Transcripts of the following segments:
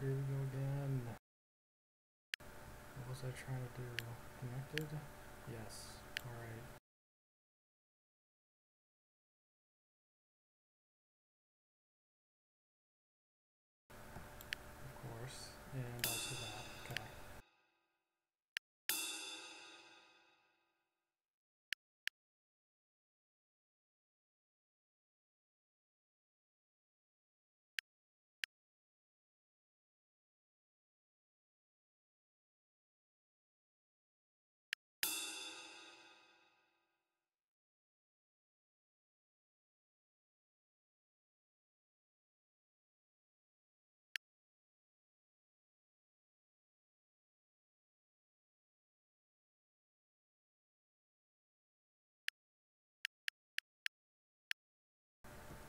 here we go again. What was I trying to do? Connected? Yes. Alright.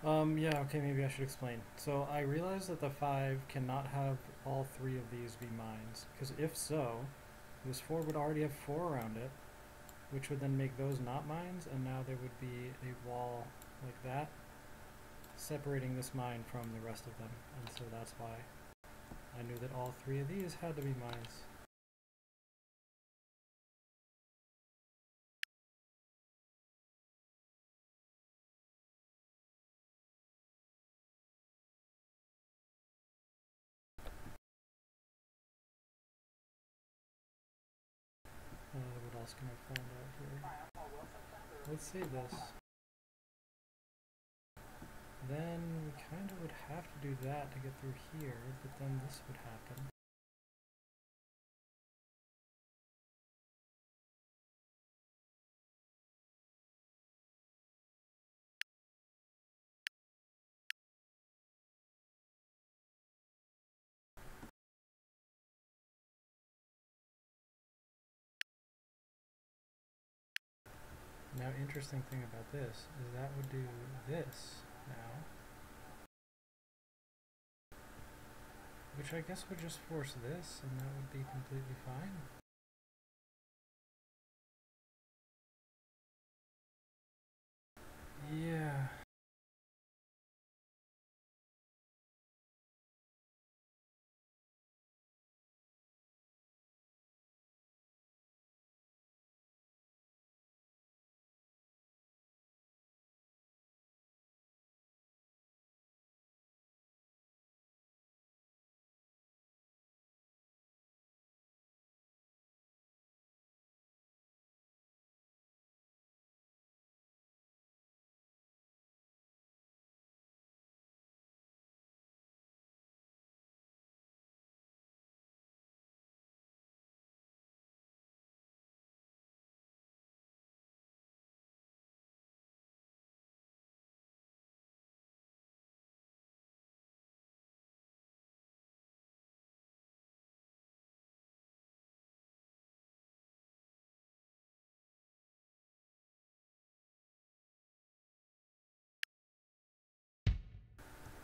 Um, yeah, okay, maybe I should explain. So I realized that the 5 cannot have all three of these be mines, because if so, this 4 would already have 4 around it, which would then make those not mines, and now there would be a wall like that, separating this mine from the rest of them, and so that's why I knew that all three of these had to be mines. Else can I find out here? Let's say this. Then we kind of would have to do that to get through here, but then this would happen. Now, interesting thing about this is that would do this now. Which I guess would just force this, and that would be completely fine. Yeah.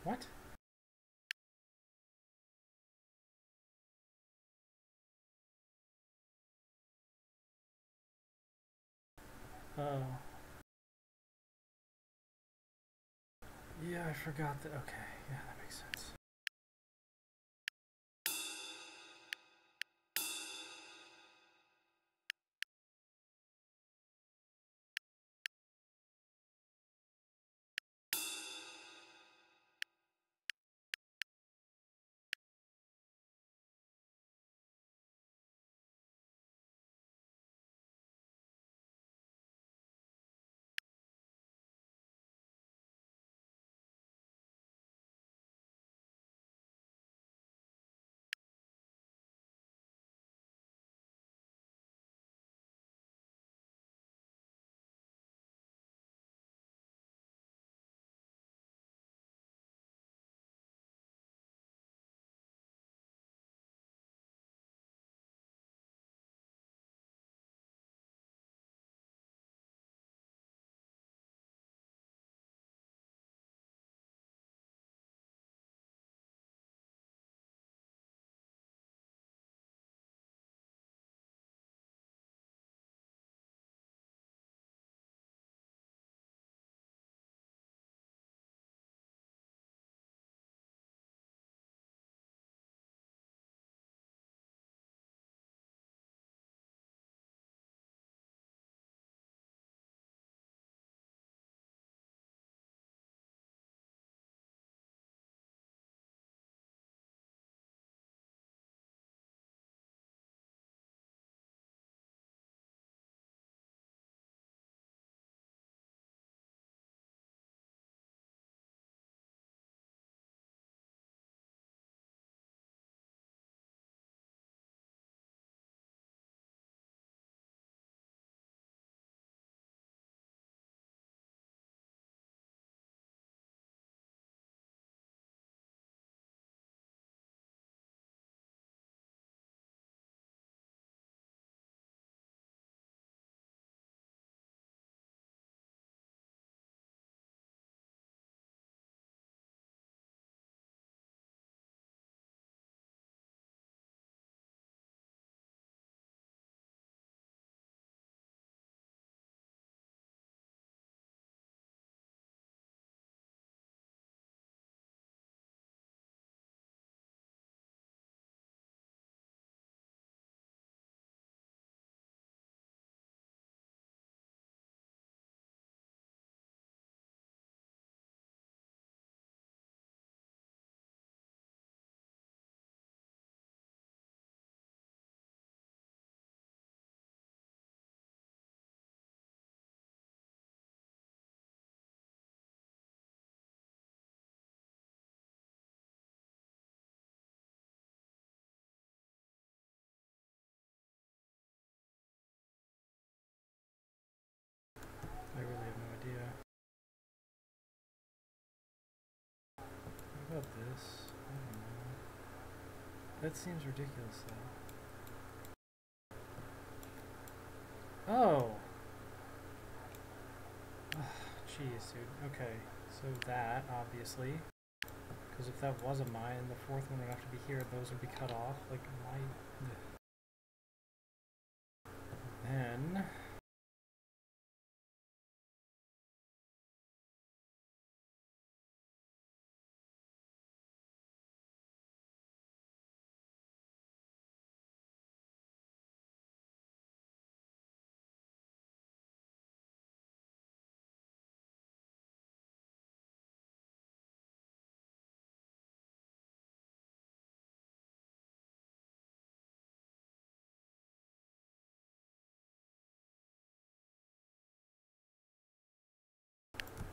What? Oh. Yeah, I forgot that. Okay, yeah, that makes sense. That seems ridiculous though. Oh! Jeez, dude. Okay, so that, obviously. Because if that was a mine, the fourth one would have to be here, those would be cut off. Like, why? Then...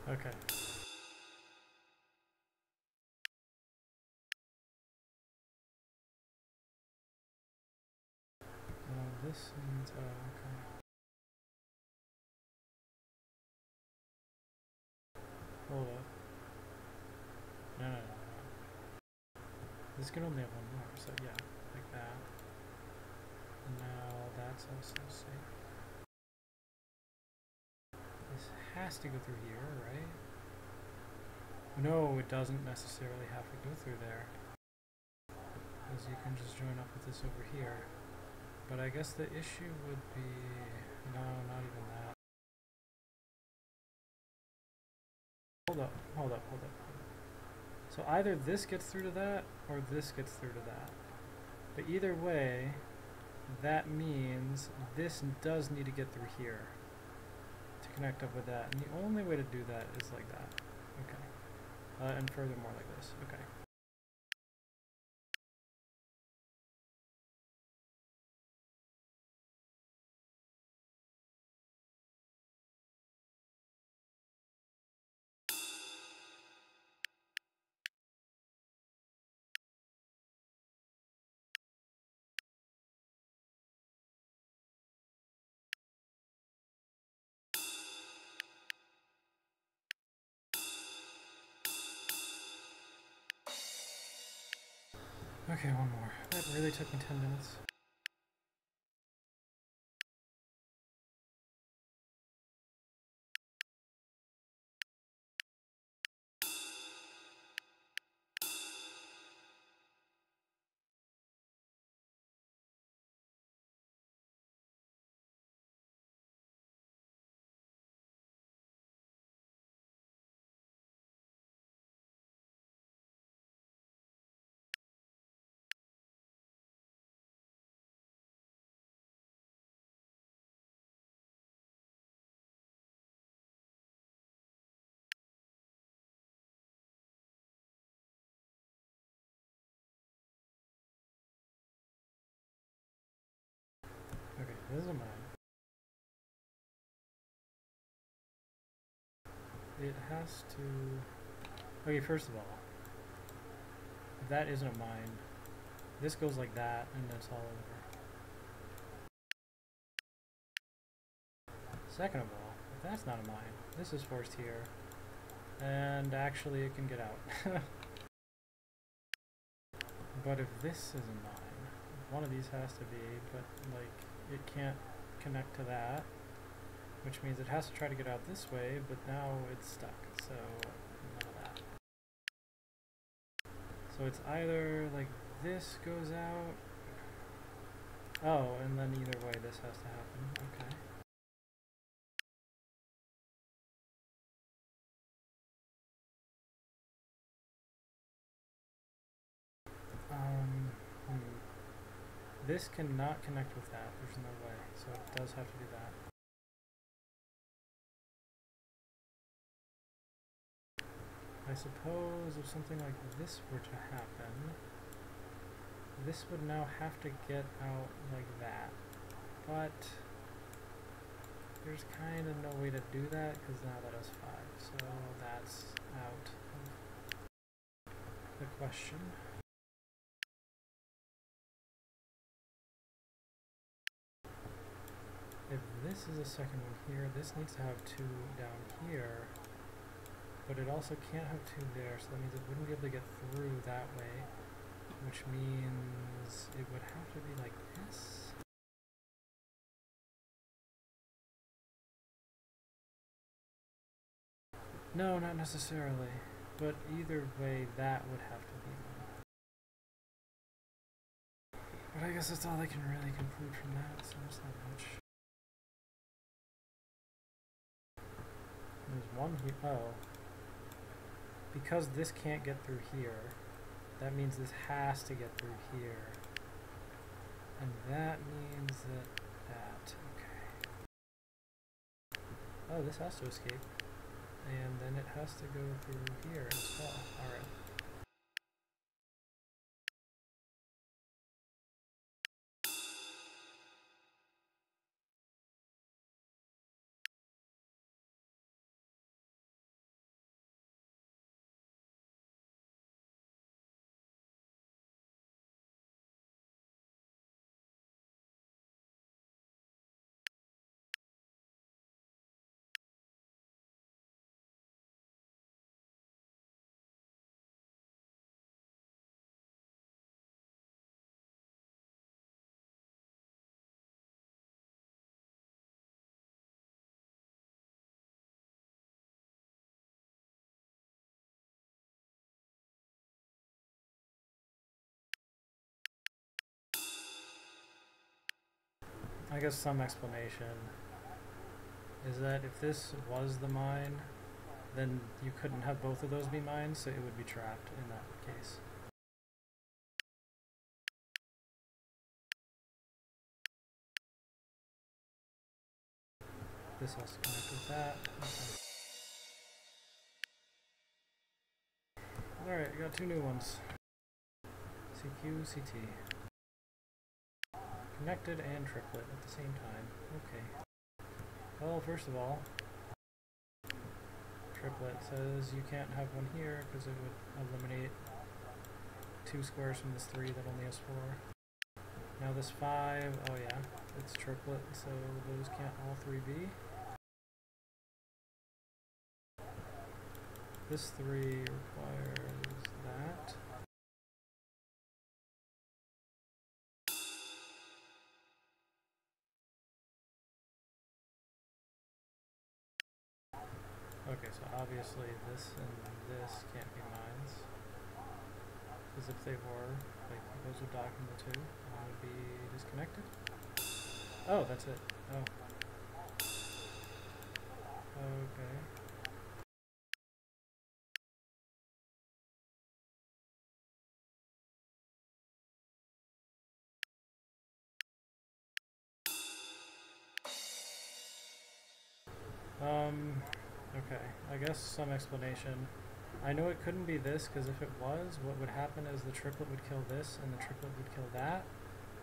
Okay. Uh, this means, oh, okay. Hold up. No, no, no, no. This can only have one more, so yeah, like that. And now that's also safe. This has to go through here, right? No, it doesn't necessarily have to go through there. Because you can just join up with this over here. But I guess the issue would be... No, not even that. Hold up, hold up, hold up. So either this gets through to that, or this gets through to that. But either way, that means this does need to get through here connect up with that. And the only way to do that is like that. Okay. Uh, and furthermore like this. Okay. Okay, one more. That really took me 10 minutes. It has to... Okay, first of all, that isn't a mine. This goes like that, and that's all over. Second of all, if that's not a mine, this is forced here, and actually it can get out. but if this is a mine, one of these has to be, but like, it can't connect to that, which means it has to try to get out this way, but now it's stuck, so none of that. So it's either like this goes out, oh, and then either way this has to happen, okay. This cannot connect with that, there's no way, so it does have to do that. I suppose if something like this were to happen, this would now have to get out like that. But there's kind of no way to do that because now that is 5, so that's out of the question. This is a second one here, this needs to have two down here. But it also can't have two there, so that means it wouldn't be able to get through that way. Which means it would have to be like this. No, not necessarily. But either way, that would have to be. But I guess that's all I can really conclude from that, so it's not much. There's one here. Oh. Because this can't get through here, that means this has to get through here. And that means that that. Okay. Oh, this has to escape. And then it has to go through here as well. Alright. I guess some explanation is that if this was the mine, then you couldn't have both of those be mines, so it would be trapped in that case. This has to connect with that. Okay. Alright, we got two new ones. CQ, CT. Connected and triplet at the same time. Okay. Well, first of all, triplet says you can't have one here because it would eliminate two squares from this three that only has four. Now this five, oh yeah, it's triplet, so those can't all three be. This three requires Okay, so obviously this and this can't be mines. Because if they were, like, those would dock in the two, and I would be disconnected. Oh, that's it. Oh. Okay. Okay, I guess some explanation. I know it couldn't be this, because if it was, what would happen is the triplet would kill this, and the triplet would kill that,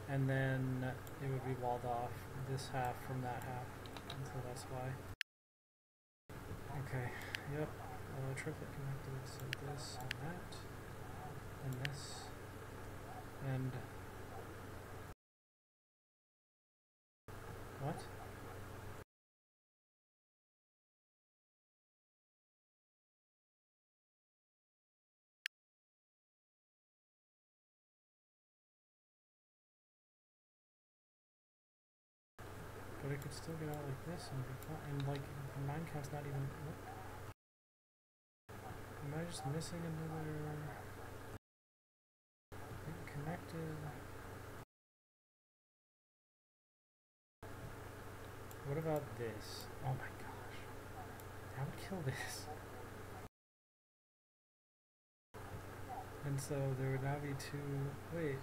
and then it would be walled off, this half from that half, and so that's why. Okay, yep, uh, triplet connected, so this and that, and this, and... What? But it could still get out like this and be fine. And like, the mine count's not even. What? Am I just missing another. Connected. What about this? Oh my gosh. That would kill this. And so there would now be two. Wait.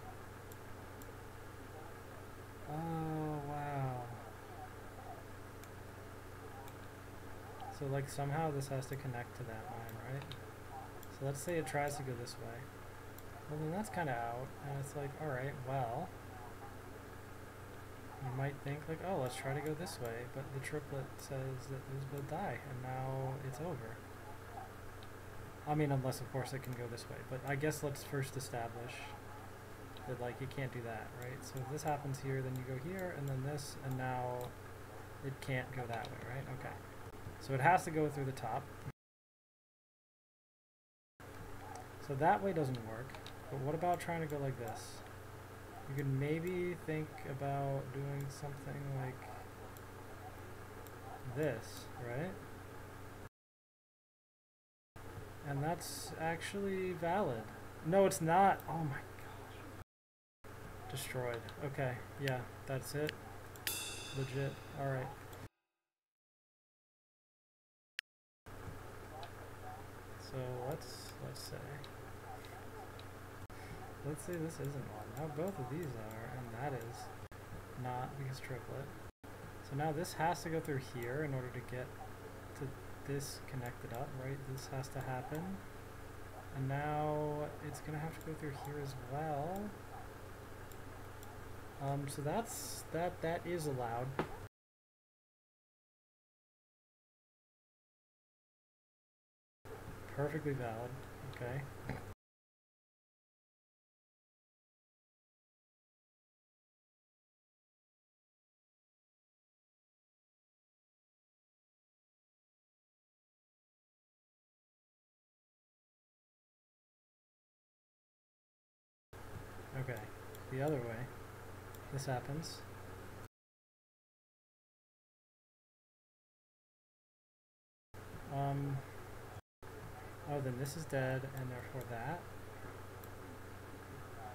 Oh, wow. So like somehow this has to connect to that line, right? So let's say it tries to go this way. Well then that's kind of out, and it's like, alright, well, you might think like, oh, let's try to go this way, but the triplet says that those both die, and now it's over. I mean, unless of course it can go this way, but I guess let's first establish that like you can't do that, right? So if this happens here, then you go here, and then this, and now it can't go that way, right? Okay. So it has to go through the top. So that way doesn't work. But what about trying to go like this? You could maybe think about doing something like this, right? And that's actually valid. No, it's not. Oh my gosh. Destroyed. Okay, yeah, that's it. Legit. Alright. So let's let's say let's say this isn't one. Now both of these are, and that is not because triplet. So now this has to go through here in order to get to this connected up, right? This has to happen. And now it's gonna have to go through here as well. Um, so that's, that, that is allowed. Perfectly valid, okay. Okay, the other way. This happens. Um, oh, then this is dead, and therefore that.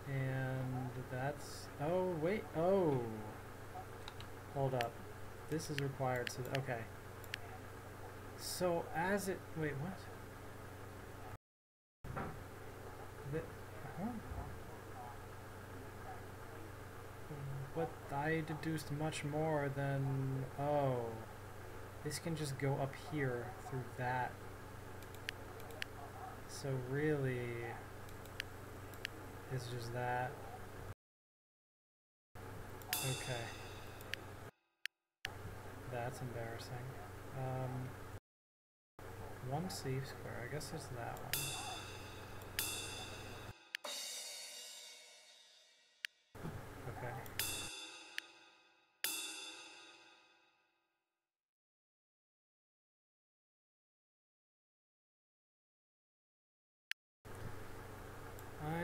And that's, oh, wait, oh. Hold up. This is required, so, okay. So, as it, wait, what? The, huh? But I deduced much more than, oh, this can just go up here through that. So really, it's just that. Okay. That's embarrassing. Um, one safe square, I guess it's that one.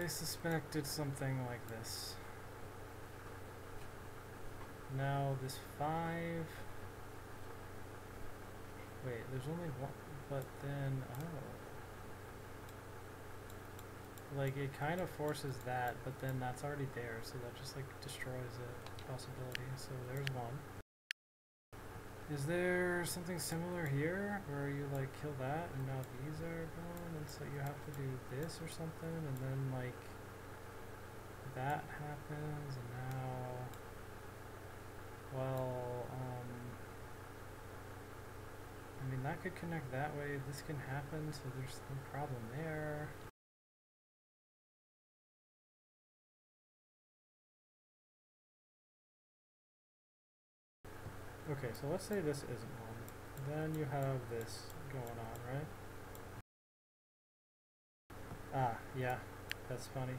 Suspected something like this. Now this five. Wait, there's only one, but then, oh. Like, it kind of forces that, but then that's already there, so that just, like, destroys a possibility. So there's one. Is there something similar here where you like kill that and now these are gone and so you have to do this or something and then like that happens and now well um I mean that could connect that way. This can happen so there's no problem there Okay, so let's say this isn't one. Then you have this going on, right? Ah, yeah, that's funny.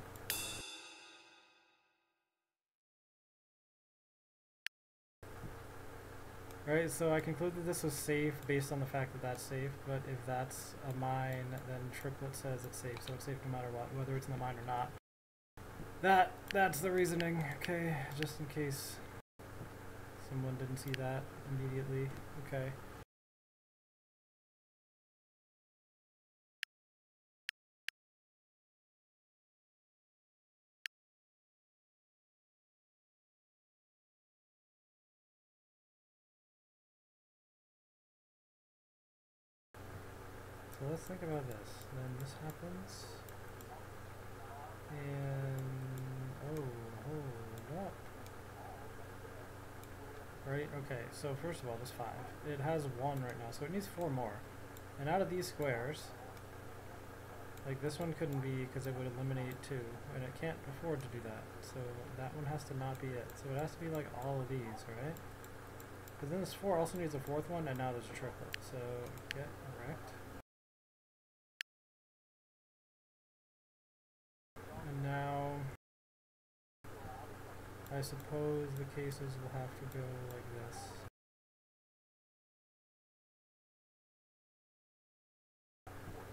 Alright, so I conclude that this was safe based on the fact that that's safe, but if that's a mine, then triplet says it's safe, so it's safe no matter what, whether it's in the mine or not. That, that's the reasoning, okay, just in case Someone didn't see that immediately. Okay. So let's think about this. Then this happens. And, oh, hold up. Right, okay, so first of all, this 5. It has 1 right now, so it needs 4 more. And out of these squares, like this one couldn't be because it would eliminate 2, and it can't afford to do that. So that one has to not be it. So it has to be like all of these, right? Because then this 4 also needs a fourth one, and now there's a triplet. So get wrecked. And now I suppose the cases will have to go like this.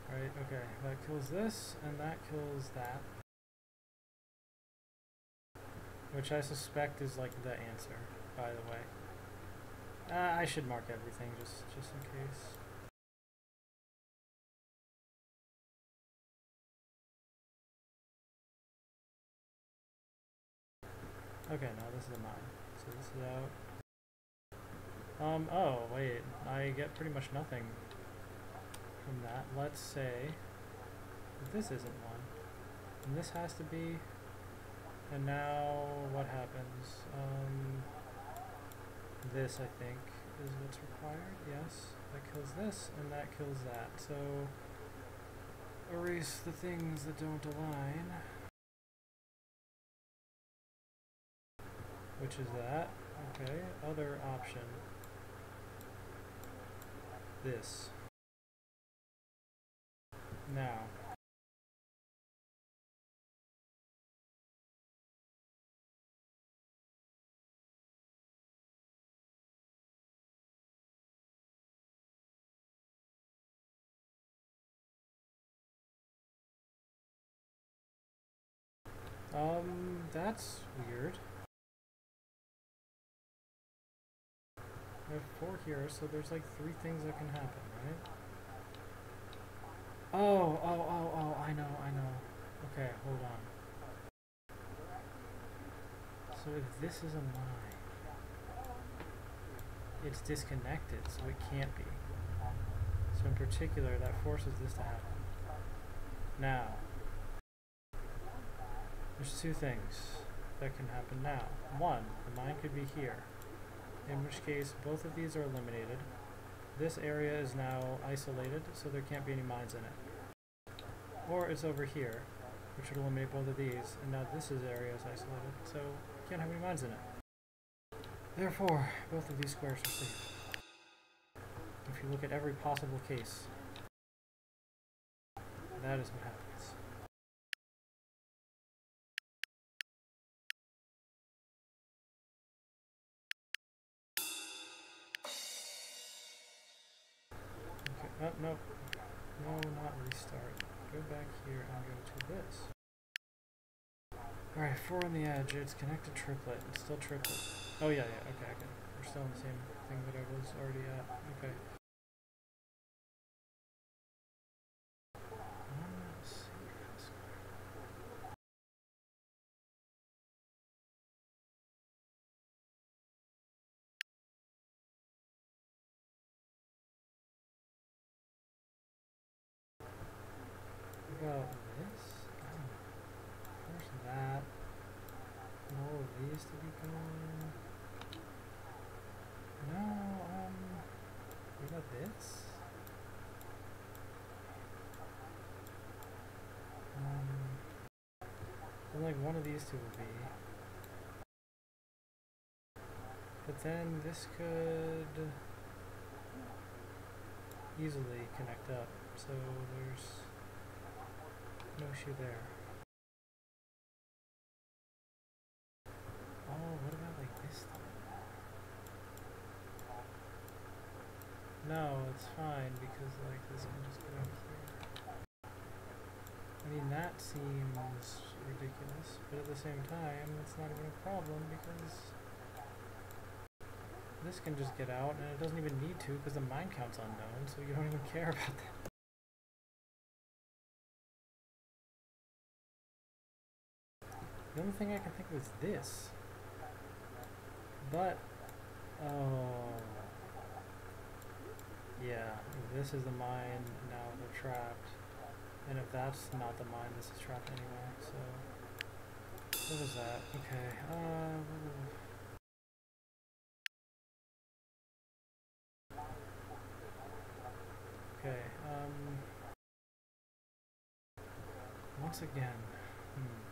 Right, okay, that kills this, and that kills that. Which I suspect is like the answer, by the way. Uh, I should mark everything just just in case. Okay, now this is a mine. So this is out. Um, oh, wait. I get pretty much nothing from that. Let's say this isn't one. And this has to be. And now what happens? Um, this, I think, is what's required. Yes. That kills this, and that kills that. So erase the things that don't align. Which is that. Okay, other option. This. Now. Um, that's weird. I have four here, so there's like three things that can happen, right? Oh, oh, oh, oh, I know, I know. Okay, hold on. So if this is a mine, it's disconnected, so it can't be. So in particular, that forces this to happen. Now, there's two things that can happen now. One, the mine could be here in which case both of these are eliminated. This area is now isolated, so there can't be any mines in it. Or it's over here, which would eliminate both of these, and now this is area is isolated, so can't have any mines in it. Therefore, both of these squares are safe. If you look at every possible case, that is what happens. Oh, no. No, not restart. Go back here and go to this. Alright, four on the edge. It's connected triplet. It's still triplet. Oh, yeah, yeah. Okay, okay. We're still in the same thing that I was already at. Okay. About this? Where's that? And all of these to be gone. No, um, what about this? Um, then like one of these two would be. But then this could easily connect up. So there's no issue there. Oh, what about like this thing? No, it's fine because like this can just get up here. I mean that seems ridiculous, but at the same time it's not even a problem because this can just get out and it doesn't even need to because the mine count's unknown so you don't even care about that. The only thing I can think of is this. But, oh. Yeah, this is the mine, now they're trapped. And if that's not the mine, this is trapped anyway, so. What is that? Okay, uh. Okay, um. Once again, hmm.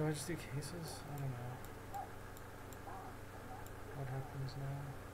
Do I just do cases? I don't know. What happens now?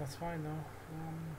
That's fine though. Um,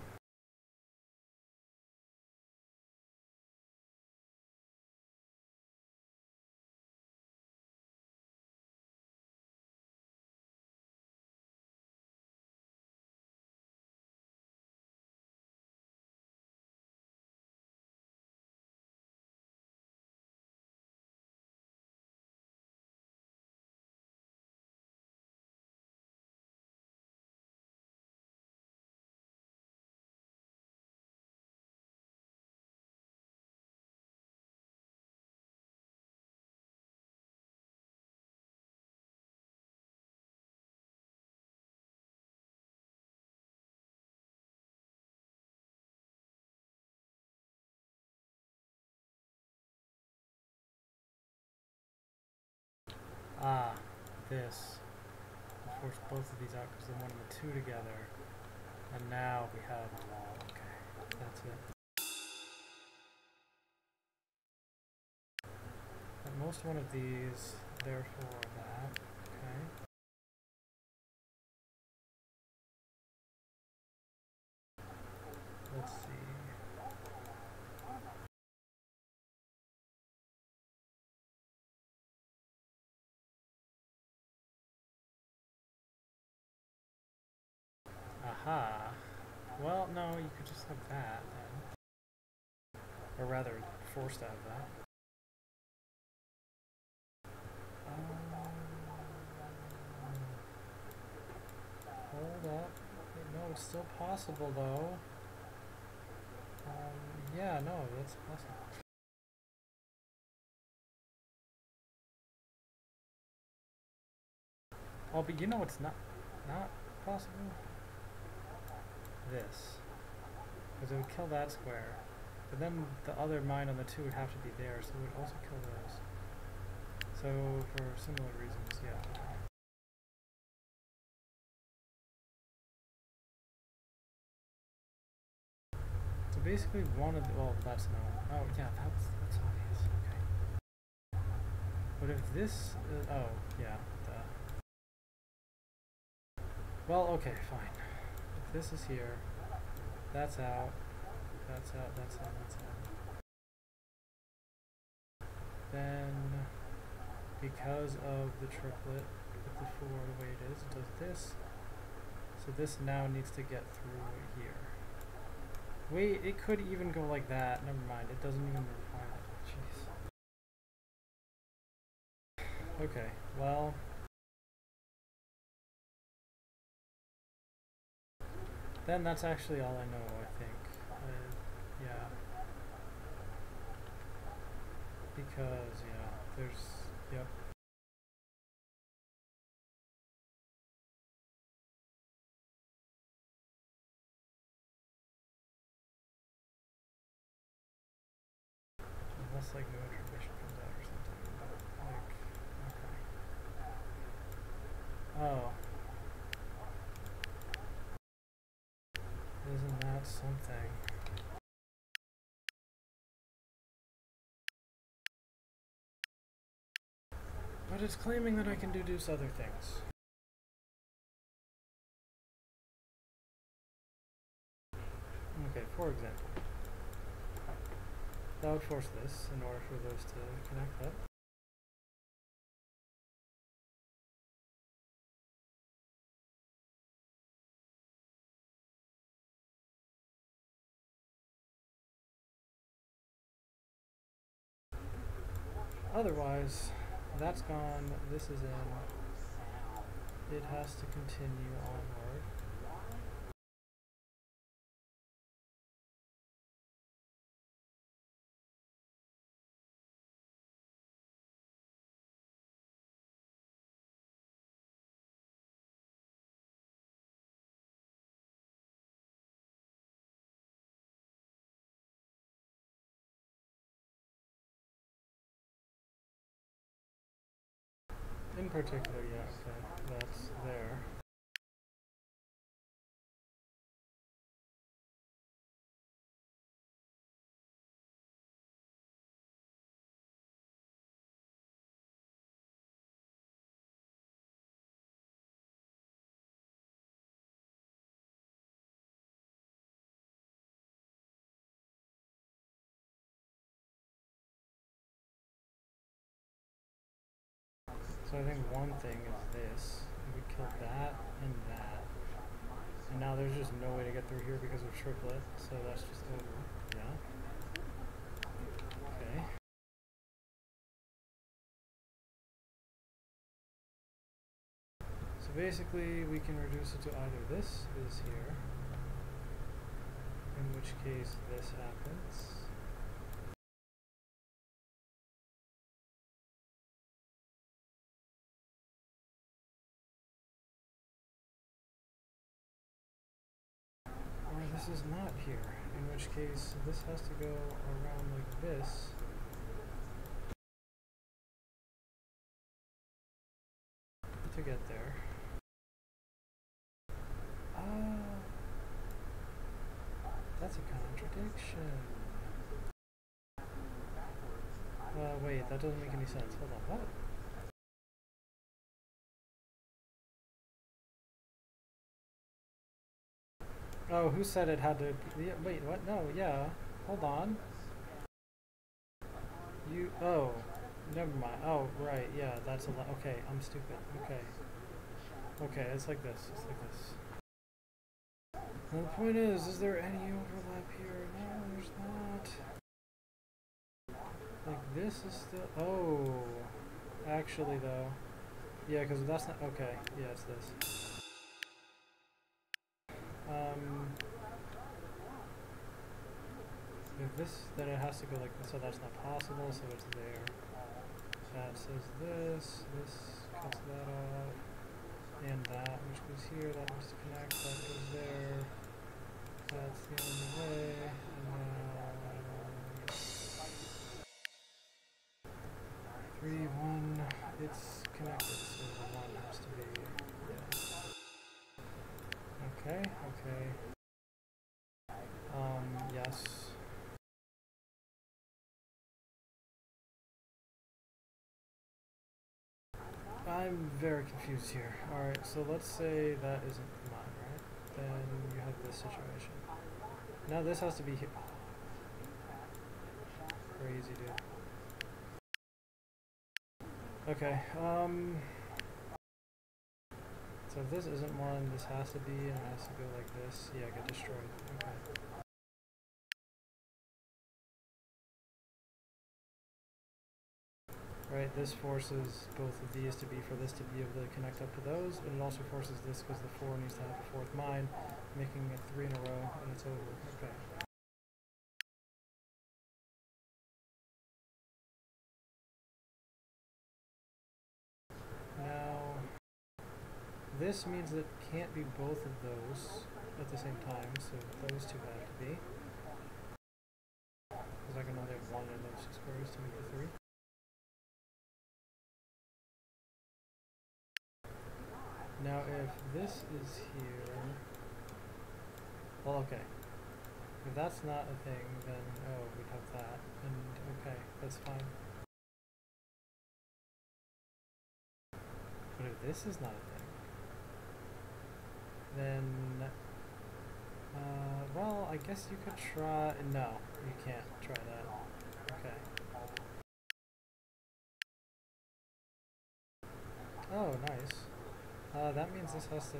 ah, this. I forced both of these out because they wanted the two together. And now we have them all. Okay, that's it. At most one of these, therefore that. Okay. Let's see. Aha. Well, no, you could just have that then. Or rather, forced to have that. Um, hold up. No, it's still possible though. Um, yeah, no, that's possible. Oh, but you know it's not not possible? This. Because it would kill that square. But then the other mine on the two would have to be there, so it would also kill those. So, for similar reasons, yeah. So basically one of the, well, that's no, oh yeah, that's, that's obvious, okay. But if this, uh, oh, yeah, duh. Well, okay, fine. This is here, that's out, that's out, that's out, that's out. Then, because of the triplet with the four the way it is, it does this. So this now needs to get through here. Wait, it could even go like that. Never mind, it doesn't even require it. Jeez. Okay, well. Then that's actually all I know, I think. Uh, yeah. Because, yeah, there's, yep. Unless, like, new information comes out or something, but, like, okay. Oh. That something? But it's claiming that I can these other things. Okay, for example, that would force this in order for those to connect up. Otherwise, that's gone. This is in. It has to continue onward. In particular, yes, okay, that's there. So I think one thing is this. We killed that and that. And now there's just no way to get through here because of triplet, so that's just over. Yeah. Okay. So basically we can reduce it to either this is here, in which case this happens. This is not here, in which case this has to go around like this. To get there. Ah, that's a contradiction. Uh, wait, that doesn't make any sense. Hold on, what? Oh, who said it had to? Yeah, wait, what? No, yeah. Hold on. You. Oh, never mind. Oh, right. Yeah, that's a lot. Okay, I'm stupid. Okay. Okay, it's like this. It's like this. The point is, is there any overlap here? No, there's not. Like this is still. Oh, actually though. Yeah, because that's not. Okay. Yeah, it's this. Um, if this, then it has to go like this, so that's not possible, so it's there. That says this, this cuts that off, and that, which goes here, that to connect, that goes there. That's the only way, Okay. Um, yes. I'm very confused here. Alright, so let's say that isn't mine, right? Then you have this situation. Now this has to be here. Crazy, dude. Okay, um... So if this isn't one, this has to be, and it has to go like this. Yeah, get destroyed. Okay. Right, this forces both of these to be for this to be able to connect up to those, but it also forces this because the 4 needs to have a fourth mine, making it 3 in a row, and it's over. Okay. This means that it can't be both of those at the same time, so those two have to be. Because only have one of those squares to make the three. Now if this is here, well okay, if that's not a thing then oh we'd have that, and okay, that's fine. But if this is not a thing, then, uh, well, I guess you could try, no, you can't try that. Okay. Oh, nice. Uh, that means this has to...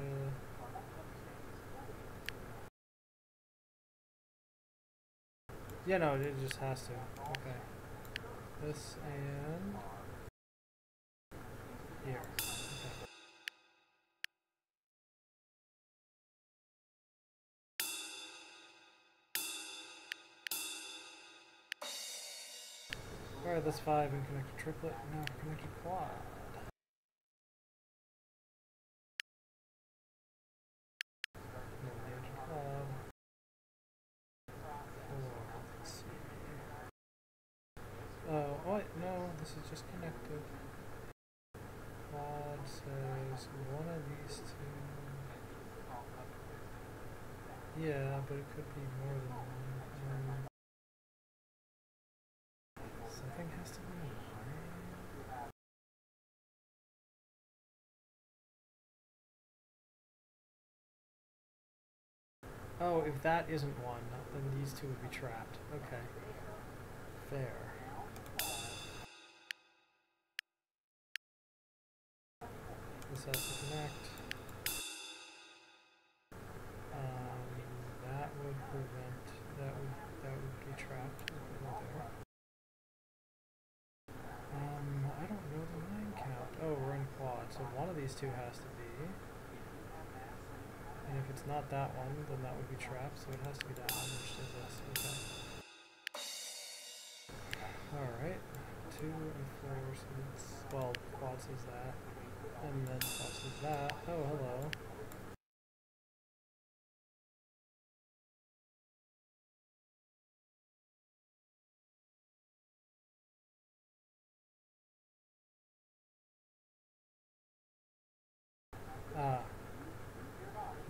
Yeah, no, it just has to. Okay. This and... Here. That's five and connect a triplet. Now connect a quad. Engage a quad. Four, let's see. Oh, wait, no, this is just connected. Quad says one of these two. Yeah, but it could be more than one. Um, something has to be one. If that isn't one, then these two would be trapped. Okay. Fair. This has to connect. Um, that would prevent, that would, that would be trapped. Um, I don't know the line count. Oh, we're in quad, so one of these two has to be. And if it's not that one, then that would be trapped, so it has to be that one, which is this. Okay. Alright. Two and four, so well, quad says that. And then quad says that. Oh, hello.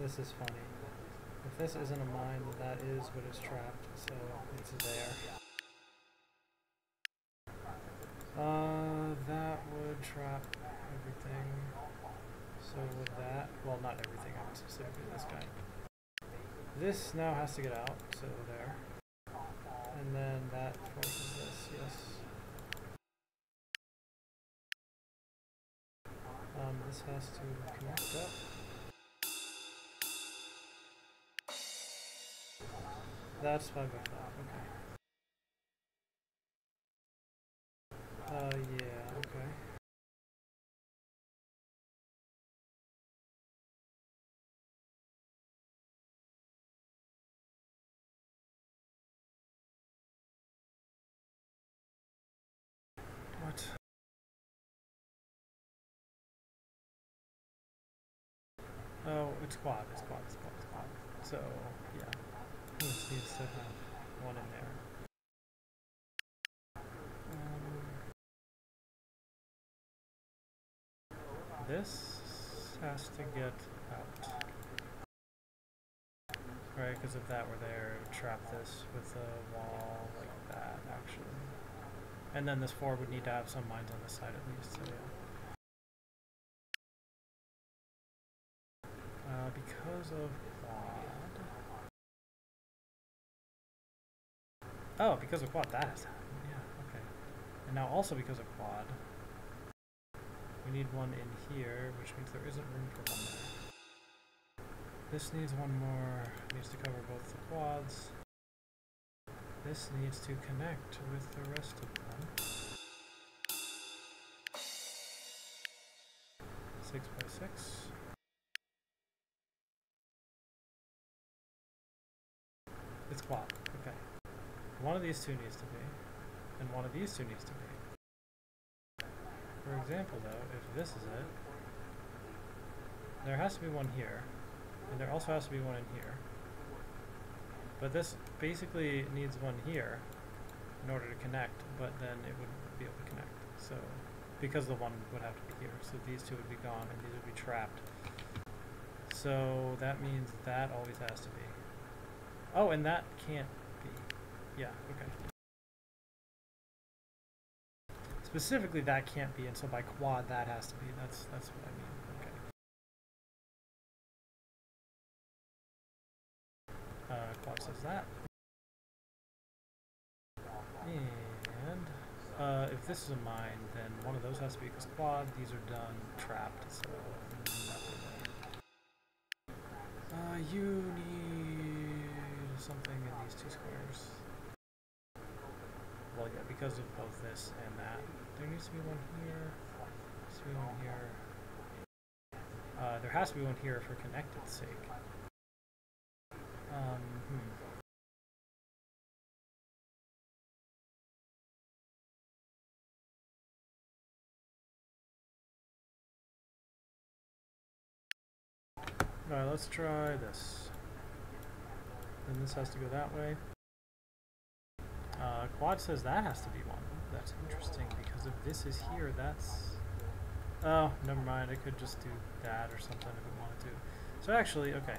This is funny. If this isn't a mine, that is what is trapped, so it's there. Uh, that would trap everything. So would that, well not everything, I mean specifically this guy. This now has to get out, so there. And then that forces this, yes. Um, this has to connect up. That's five by five, okay. Uh, yeah, okay. What? Oh, it's quad, it's quad, it's quad, it's quad. So, yeah. This needs to have one in there. Um, this has to get out. Right, because if that were there, it would trap this with a wall like that, actually. And then this four would need to have some mines on this side at least, so yeah. Uh, because of Oh, because of quad, that has happened. Yeah, okay. And now also because of quad, we need one in here, which means there isn't room for one there. This needs one more, needs to cover both the quads. This needs to connect with the rest of them. Six by six. It's quad. One of these two needs to be, and one of these two needs to be. For example though, if this is it, there has to be one here, and there also has to be one in here. But this basically needs one here in order to connect, but then it wouldn't be able to connect. So, because the one would have to be here, so these two would be gone and these would be trapped. So that means that always has to be. Oh, and that can't. Yeah, okay. Specifically, that can't be, and so by quad, that has to be. That's that's what I mean. Okay. Uh, quad says that. And uh, if this is a mine, then one of those has to be because quad. These are done trapped, so. Uh, you need something in these two squares. Because of both this and that. There needs to be one here. has to be one here. Uh, there has to be one here for connected sake. Um, hmm. Alright, let's try this. Then this has to go that way. Uh, quad says that has to be one. That's interesting because if this is here, that's... Oh, never mind. I could just do that or something if it wanted to. So actually, okay.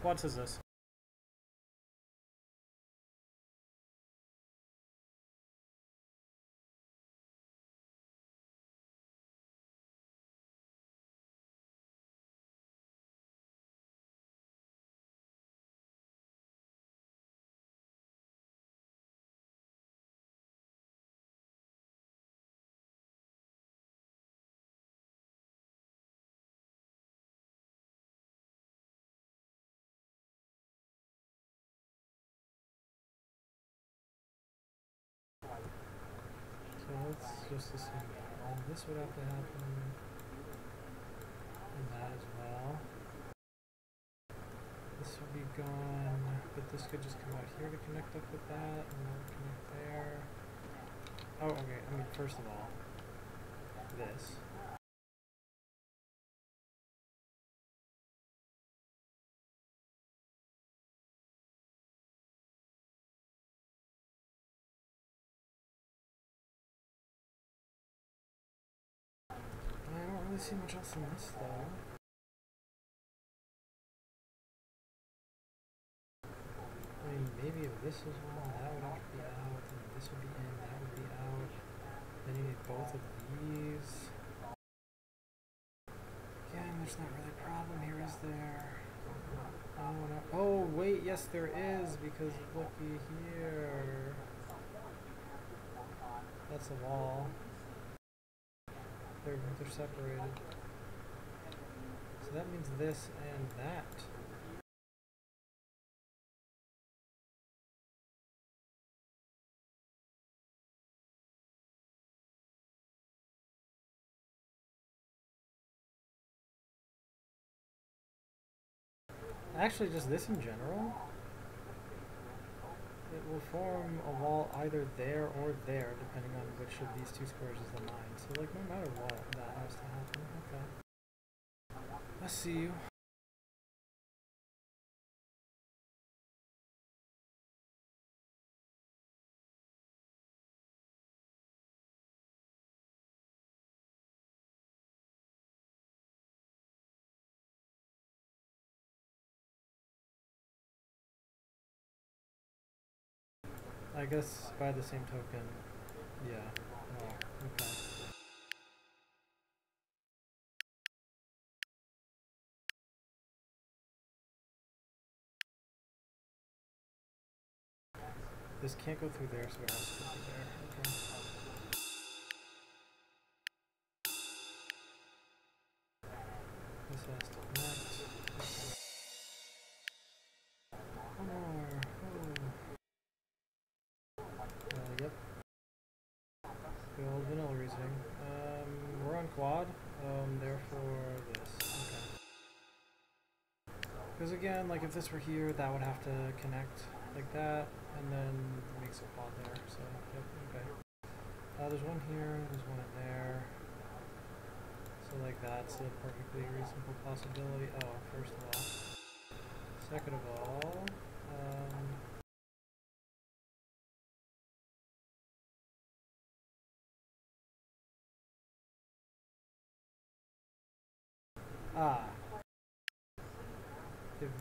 Quad says this. Just assume that. And this would have to happen and that as well. This would be gone, but this could just come out here to connect up with that, and would connect there. Oh, okay, I mean, first of all, this. Really see much else in this though. I mean, maybe if this was one, that would to be out, and this would be in, that would be out. Then you need both of these. Again, there's not really a problem here, is there? Oh, oh wait, yes there is, because looky here. That's a wall. They're, they're separated. So that means this and that. Actually, just this in general. It will form a wall either there or there, depending on which of these two squares is the line. So, like, no matter what, that has to happen. Okay. I see you. I guess by the same token, yeah. Okay. This can't go through there, so it has to go through there. Okay. If this were here, that would have to connect like that, and then it makes a quad there. So, yep, okay. Uh, there's one here, there's one in there. So like that's a perfectly reasonable possibility. Oh, first of all. Second of all, um,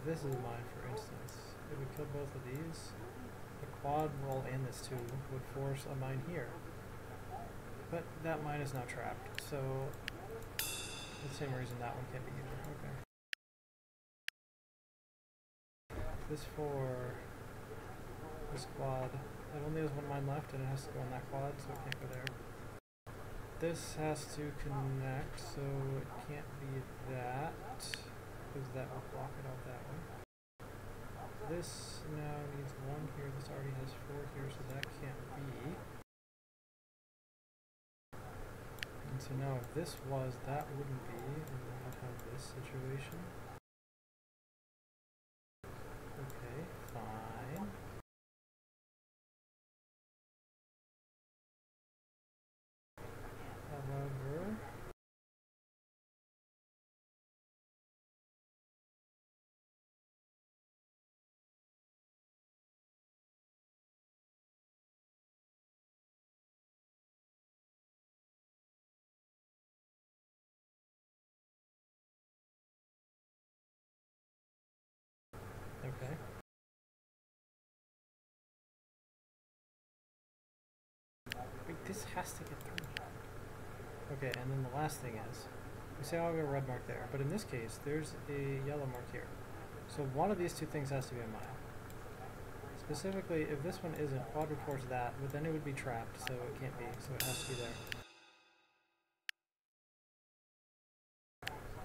this is mine, for instance, if we kill both of these, the quad roll and this two would force a mine here. But that mine is now trapped, so the same reason that one can't be either. Okay. This for this quad, it only has one mine left and it has to go on that quad, so it can't go there. This has to connect, so it can't be that, because that will block it out that way. This now needs one here, this already has four here, so that can't be. And so now if this was, that wouldn't be, and then I'd have this situation. This has to get through. Okay, and then the last thing is, we say oh, I'll go red mark there, but in this case, there's a yellow mark here. So one of these two things has to be a mile. Specifically, if this one isn't, quad would force that, but then it would be trapped, so it can't be, so it has to be there.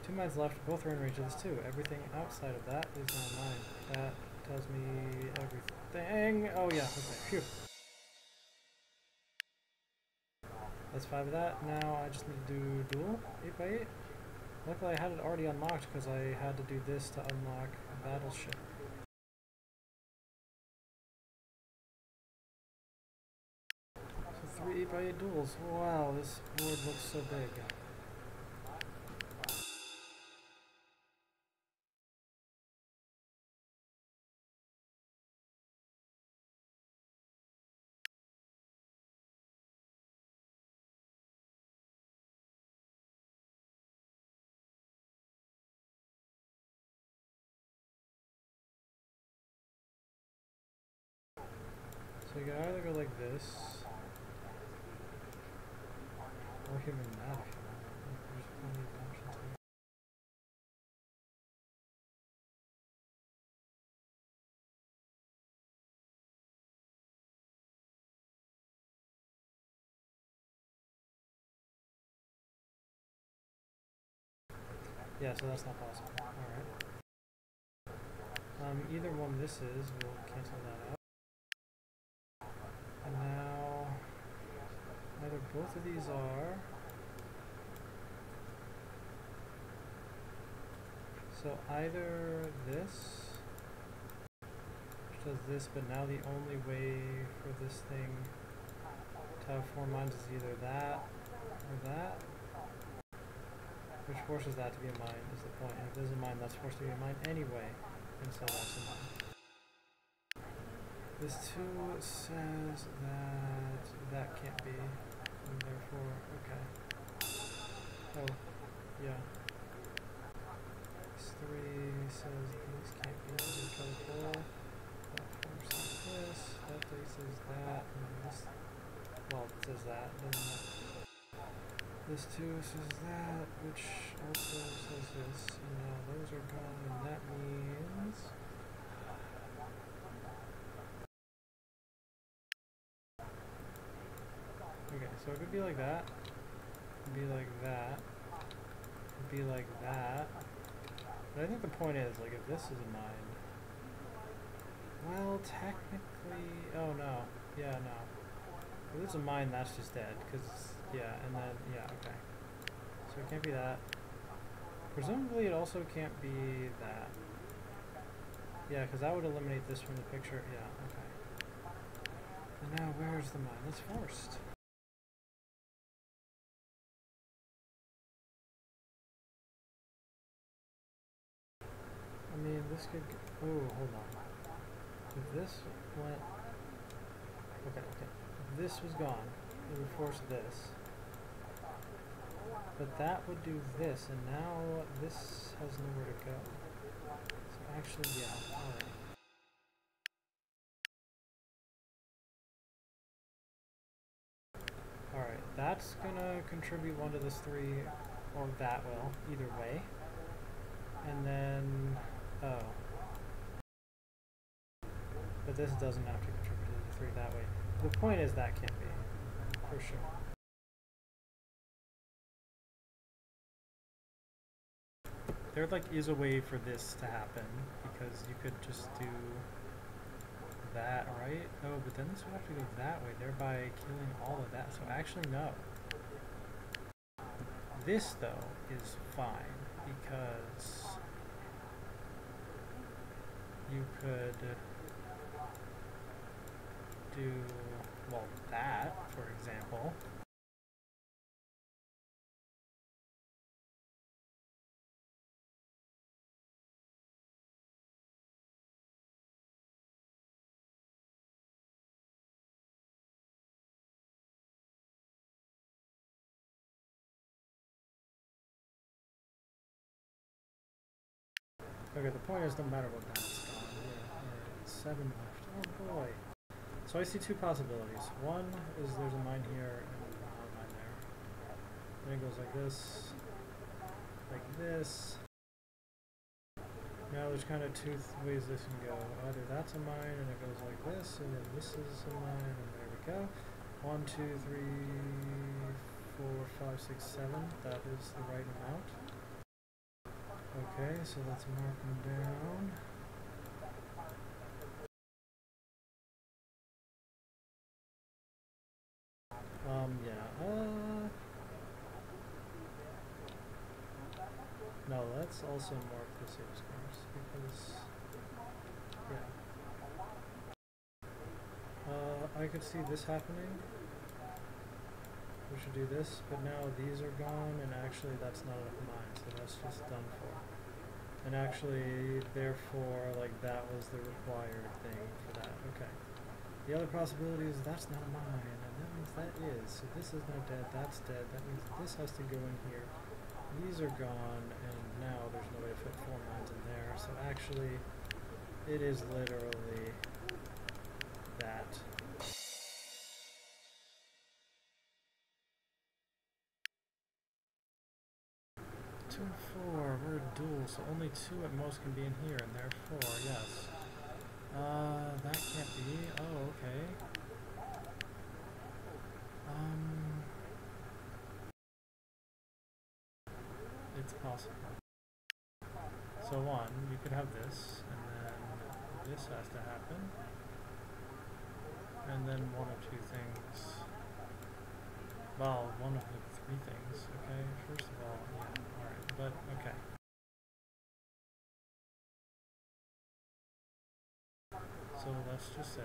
Two mines left, both are in range of this too. Everything outside of that is now mine. That tells me everything. Oh yeah, okay, phew. That's five of that. Now I just need to do dual, 8 by 8 Luckily I had it already unlocked because I had to do this to unlock a Battleship. So three 8 by 8 duals. Wow, this board looks so big. Either go like this, or that. Yeah, so that's not possible. Alright. Um, either one this is, we'll cancel that out. And now, either both of these are. So either this, which does this, but now the only way for this thing to have four mines is either that or that. Which forces that to be a mine is the point. And if there's a mine, that's forced to be a mine anyway. And so that's a mine. This 2 says that that can't be, and therefore, okay. Oh, yeah. This 3 says these can't be, we try to pull. That 4 says this, that 3 says that, and then this, well, it says that, it? This 2 says that, which also says this, and now those are gone, and that means... Okay, so it could be like that. Be like that. Be like that. But I think the point is, like, if this is a mine... Well, technically... Oh, no. Yeah, no. If it's a mine, that's just dead, because, yeah, and then, yeah, okay. So it can't be that. Presumably it also can't be that. Yeah, because that would eliminate this from the picture. Yeah, okay. And now where's the mine? That's forced. Mean, this could. g- Oh, hold on. If this went. Okay, okay. If this was gone, it would force this. But that would do this, and now this has nowhere to go. So actually, yeah, alright. Alright, that's gonna contribute one to this three, or that will, either way. And then, oh. But this doesn't have to contribute to the three that way. The point is that can't be, for sure. There like is a way for this to happen because you could just do that, right? Oh, but then this would have to go that way, thereby killing all of that. So actually, no. This, though, is fine because you could do, well, that, for example. Okay, the point is no matter what. Yeah, seven left. Oh boy. So I see two possibilities. One is there's a mine here and not a mine there. Then it goes like this, like this. Now there's kind of two th ways this can go. Either that's a mine and it goes like this, and then this is a mine, and there we go. One, two, three, four, five, six, seven. That is the right amount. Okay, so let's mark them down. Um, yeah, uh... Let's also the save scores, because... Yeah. Uh, I could see this happening. We should do this, but now these are gone, and actually that's not enough mine, so that's just done for. And actually, therefore, like, that was the required thing for that. Okay. The other possibility is that's not mine, and that means that is. So this is now dead, that's dead. That means this has to go in here. These are gone, and now there's no way to fit four mines in there. So actually, it is literally that. Two and four, we're dual, so only two at most can be in here, and therefore, yes. Uh, that can't be. Oh, okay. Um, it's possible. So one, you could have this, and then this has to happen, and then one of two things. Well, one of the three things. Okay, first of all, yeah, all right, but okay. So let's just say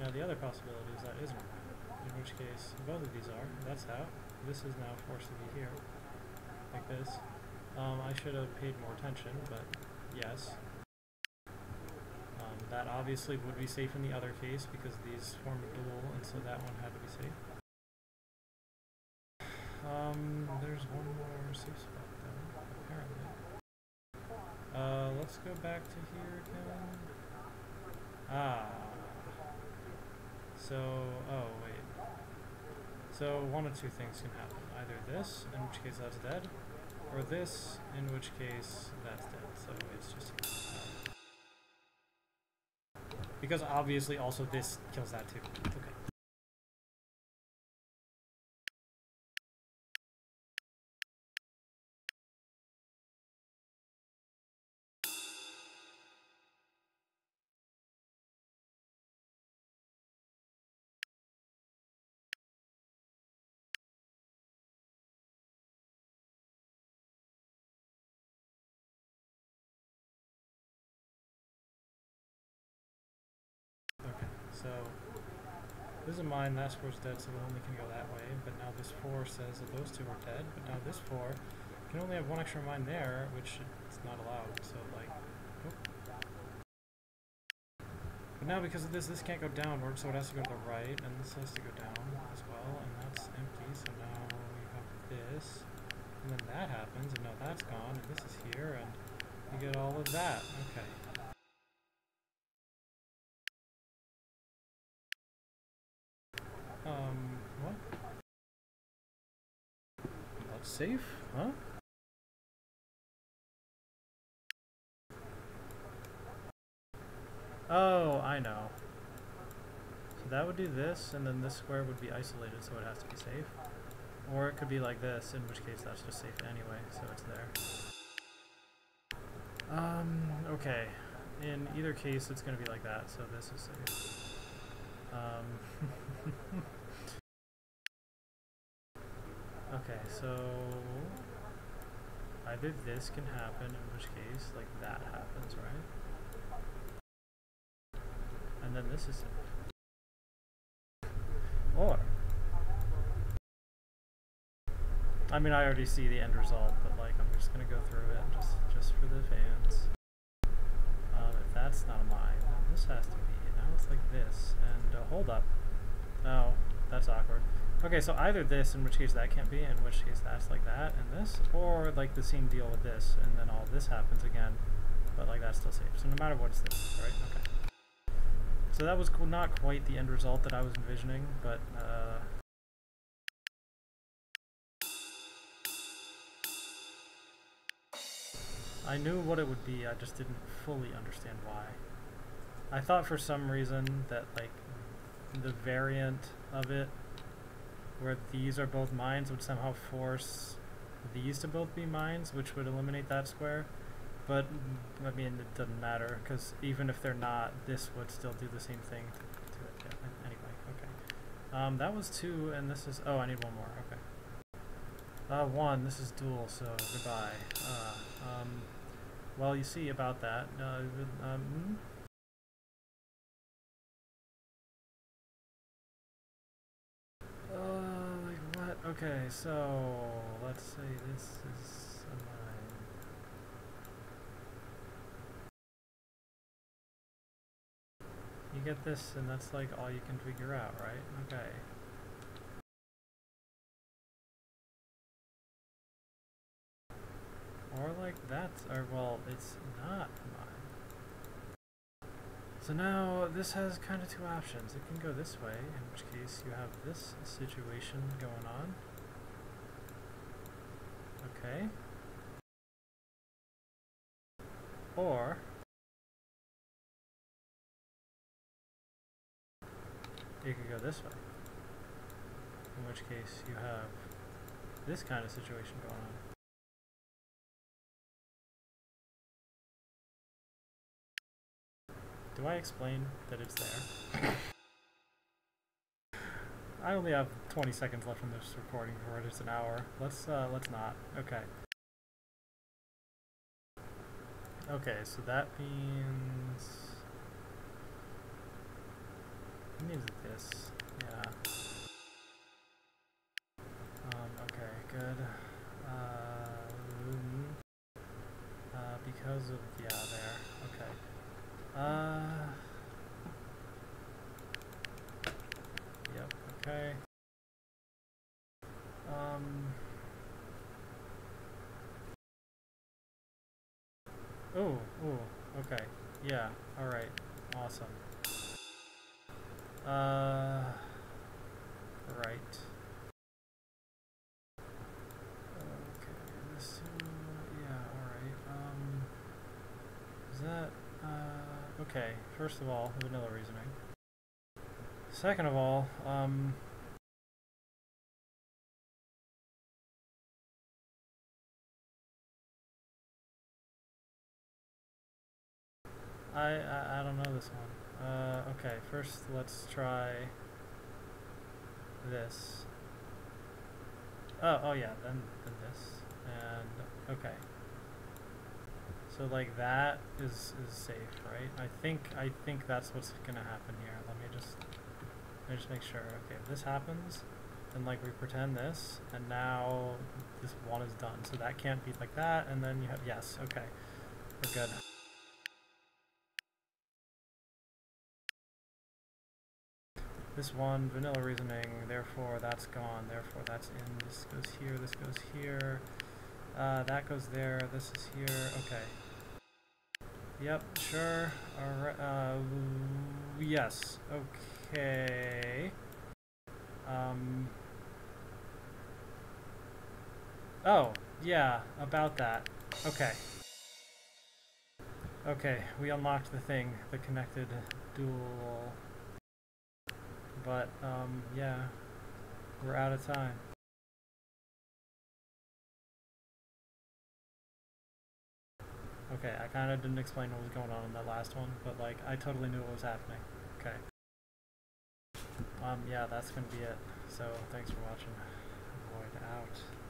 Now the other possibility is that isn't, in which case both of these are. That's out. This is now forced to be here, like this. Um, I should have paid more attention, but yes. Um, that obviously would be safe in the other case because these form a dual, and so that one had to be safe. Um, there's one more safe spot though, apparently. Uh, let's go back to here again. Ah. So, oh wait. So one of two things can happen. Either this, in which case that's dead, or this, in which case that's dead. So it's just Because obviously also this kills that too. Is mine, that score's dead, so it only can go that way. But now this four says that those two are dead, but now this four can only have one extra mine there, which is not allowed. So like, oop. But now because of this, this can't go downward, so it has to go to the right, and this has to go down as well, and that's empty. So now you have this, and then that happens, and now that's gone, and this is here, and you get all of that. Okay. Safe? Huh? Oh, I know. So that would do this, and then this square would be isolated, so it has to be safe. Or it could be like this, in which case that's just safe anyway, so it's there. Um, okay. in either case, it's going to be like that, so this is safe. Um, okay, so either this can happen, in which case, like that happens, right? And then this is safe. Or, I mean, I already see the end result, but like, I'm just gonna go through it just, just for the fans. Um, if that's not a mine, then this has to be. Now it's like this, and uh, hold up. No, that's awkward. Okay, so either this, in which case that can't be, in which case that's like that, and this, or like the same deal with this, and then all this happens again, but like that's still safe. So no matter what, it's this, right? Okay. So that was not quite the end result that I was envisioning, but uh, I knew what it would be, I just didn't fully understand why. I thought for some reason that like the variant of it where these are both mines would somehow force these to both be mines, which would eliminate that square. But, I mean, it doesn't matter, because even if they're not, this would still do the same thing to, to it. Yeah, anyway, okay. Um, that was two, and this is, oh, I need one more, okay. Uh, one, this is dual, so goodbye. Uh, um, well, you see about that, uh, um, Okay, so, let's say this is a mine. You get this, and that's like all you can figure out, right? Okay. Or like that's, or well, it's not. So now this has kind of two options. It can go this way, in which case you have this situation going on. Okay. Or it could go this way. In which case you have this kind of situation going on. Do I explain that it's there? I only have 20 seconds left in this recording for it. It's an hour. Let's, uh, let's not. Okay. Okay, so that means... It means this. Yeah. Um, okay, good. Uh, uh, because of, yeah. Uh. Yep. Okay. Um. Oh. Oh. Okay. Yeah. All right. Awesome. Uh. Right. Okay. This. Uh, yeah. All right. Um. Is that? Uh. Okay, first of all, vanilla reasoning. Second of all, um, I, I, I don't know this one. Uh, okay, first let's try this. Oh, oh yeah, then, then this. And, okay. So like that is is safe, right? I think I think that's what's gonna happen here. Let me just let me just make sure. Okay, if this happens, then like we pretend this, and now this one is done. So that can't be like that, and then you have yes. Okay, we're good. This one, vanilla reasoning, therefore that's gone, therefore that's in, this goes here, this goes here, uh, that goes there, this is here, okay. Yep, sure. Alright, uh, yes. Okay. Um. Oh, yeah, about that. Okay. Okay, we unlocked the thing, the connected dual. But, um, yeah, we're out of time. Okay, I kind of didn't explain what was going on in that last one, but like I totally knew what was happening. Okay. Um, yeah, that's gonna be it. So thanks for watching. Void out.